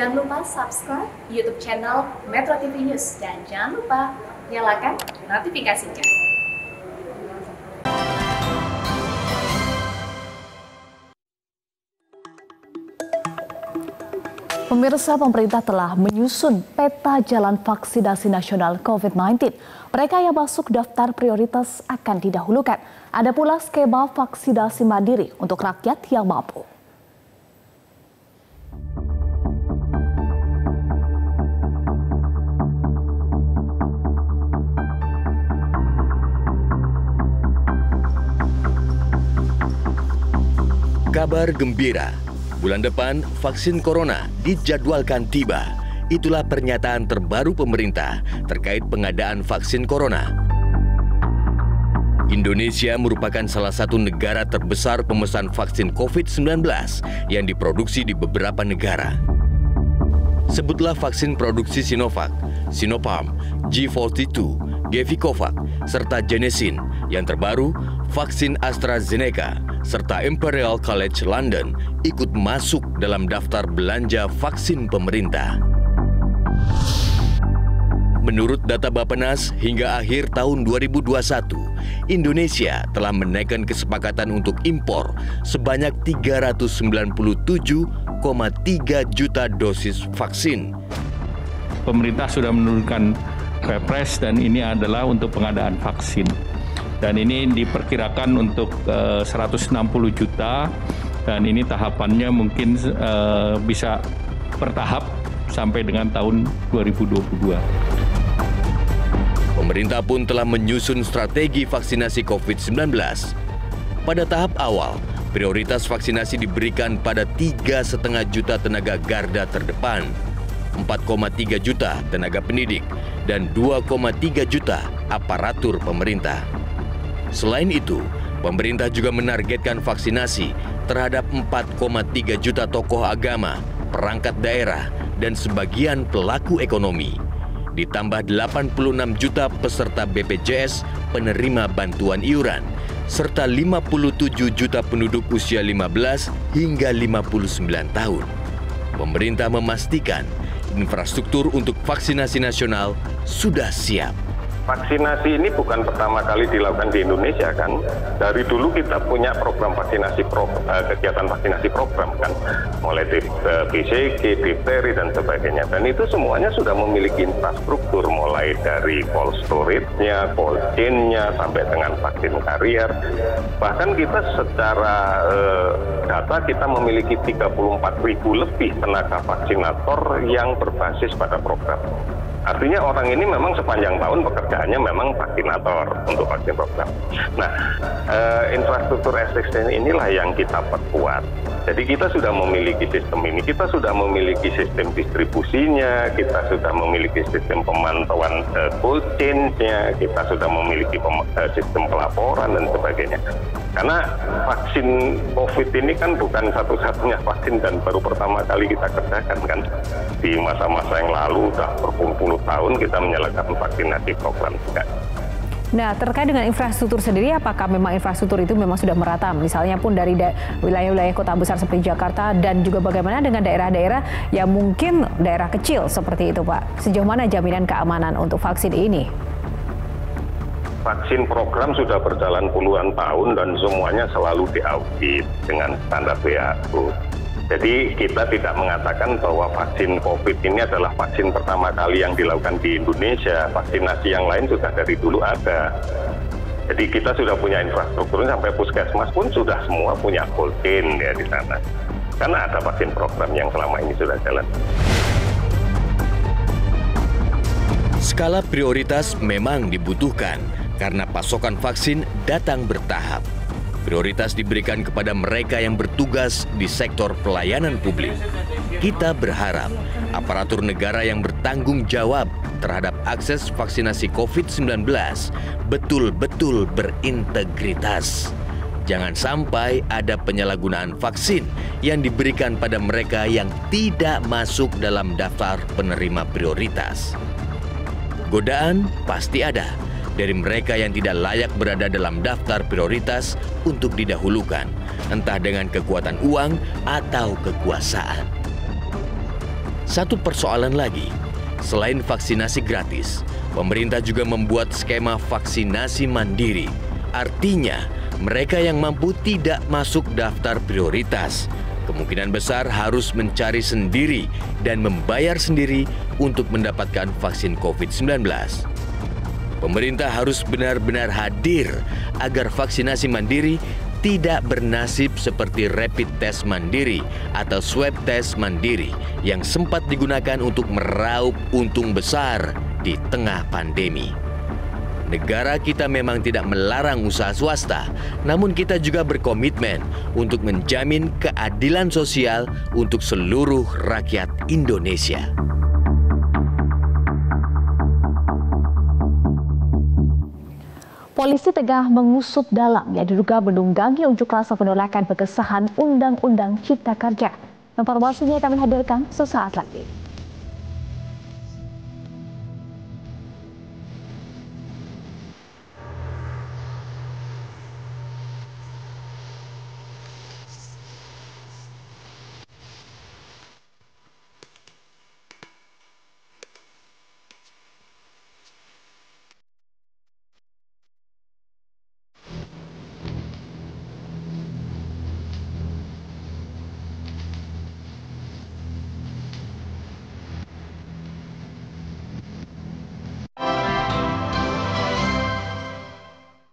Jangan lupa subscribe YouTube channel Metro TV News dan jangan lupa nyalakan notifikasinya. Pemirsa pemerintah telah menyusun peta jalan vaksinasi nasional COVID-19. Mereka yang masuk daftar prioritas akan didahulukan. Ada pula skema vaksinasi mandiri untuk rakyat yang mampu. Kabar gembira, bulan depan vaksin corona dijadwalkan tiba. Itulah pernyataan terbaru pemerintah terkait pengadaan vaksin corona. Indonesia merupakan salah satu negara terbesar pemesan vaksin COVID-19 yang diproduksi di beberapa negara. Sebutlah vaksin produksi Sinovac, Sinopharm, G42, Gavicovac, serta Genesin. Yang terbaru, vaksin AstraZeneca, serta Imperial College London ikut masuk dalam daftar belanja vaksin pemerintah. Menurut data Bapenas, hingga akhir tahun 2021, Indonesia telah menaikkan kesepakatan untuk impor sebanyak 397,3 juta dosis vaksin. Pemerintah sudah menurunkan Perpres dan ini adalah untuk pengadaan vaksin dan ini diperkirakan untuk uh, 160 juta dan ini tahapannya mungkin uh, bisa bertahap sampai dengan tahun 2022. Pemerintah pun telah menyusun strategi vaksinasi COVID-19. Pada tahap awal, prioritas vaksinasi diberikan pada 3,5 juta tenaga garda terdepan, 4,3 juta tenaga pendidik, dan 2,3 juta aparatur pemerintah. Selain itu, pemerintah juga menargetkan vaksinasi terhadap 4,3 juta tokoh agama, perangkat daerah, dan sebagian pelaku ekonomi. Ditambah 86 juta peserta BPJS penerima bantuan iuran, serta 57 juta penduduk usia 15 hingga 59 tahun. Pemerintah memastikan infrastruktur untuk vaksinasi nasional sudah siap vaksinasi ini bukan pertama kali dilakukan di Indonesia kan. Dari dulu kita punya program vaksinasi pro, uh, kegiatan vaksinasi program kan, mulai dari uh, BCG, difteri dan sebagainya. Dan itu semuanya sudah memiliki infrastruktur mulai dari cold storage-nya, cold chain-nya sampai dengan vaksin karier. Bahkan kita secara uh, data kita memiliki 34 ribu lebih tenaga vaksinator yang berbasis pada program. Artinya orang ini memang sepanjang tahun pekerjaannya memang vaksinator untuk vaksin program. Nah, eh, infrastruktur SDM inilah yang kita perkuat. Jadi kita sudah memiliki sistem ini, kita sudah memiliki sistem distribusinya, kita sudah memiliki sistem pemantauan uh, cold chain-nya, kita sudah memiliki pem, uh, sistem pelaporan dan sebagainya. Karena vaksin COVID ini kan bukan satu-satunya vaksin dan baru pertama kali kita kerjakan kan. Di masa-masa yang lalu, sudah berpuluh-puluh tahun kita menyalakan vaksinasi program juga. Nah, terkait dengan infrastruktur sendiri, apakah memang infrastruktur itu memang sudah merata? Misalnya pun dari wilayah-wilayah kota besar seperti Jakarta dan juga bagaimana dengan daerah-daerah yang mungkin daerah kecil seperti itu, Pak? Sejauh mana jaminan keamanan untuk vaksin ini? Vaksin program sudah berjalan puluhan tahun dan semuanya selalu diaudit dengan standar WHO. Jadi kita tidak mengatakan bahwa vaksin COVID ini adalah vaksin pertama kali yang dilakukan di Indonesia. Vaksinasi yang lain sudah dari dulu ada. Jadi kita sudah punya infrastruktur sampai puskesmas pun sudah semua punya cold ya di sana. Karena ada vaksin program yang selama ini sudah jalan. Skala prioritas memang dibutuhkan karena pasokan vaksin datang bertahap. Prioritas diberikan kepada mereka yang bertugas di sektor pelayanan publik. Kita berharap aparatur negara yang bertanggung jawab terhadap akses vaksinasi COVID-19 betul-betul berintegritas. Jangan sampai ada penyalahgunaan vaksin yang diberikan pada mereka yang tidak masuk dalam daftar penerima prioritas. Godaan pasti ada, dari mereka yang tidak layak berada dalam daftar prioritas untuk didahulukan, entah dengan kekuatan uang atau kekuasaan. Satu persoalan lagi, selain vaksinasi gratis, pemerintah juga membuat skema vaksinasi mandiri. Artinya, mereka yang mampu tidak masuk daftar prioritas. Kemungkinan besar harus mencari sendiri dan membayar sendiri untuk mendapatkan vaksin COVID-19. Pemerintah harus benar-benar hadir agar vaksinasi mandiri tidak bernasib seperti rapid test mandiri atau swab test mandiri yang sempat digunakan untuk meraup untung besar di tengah pandemi. Negara kita memang tidak melarang usaha swasta, namun kita juga berkomitmen untuk menjamin keadilan sosial untuk seluruh rakyat Indonesia. Polisi tengah mengusut dalam yang diduga menunggangi unjuk rasa penolakan pengesahan Undang-Undang Cipta Kerja. Informasinya kami hadirkan sesaat lagi.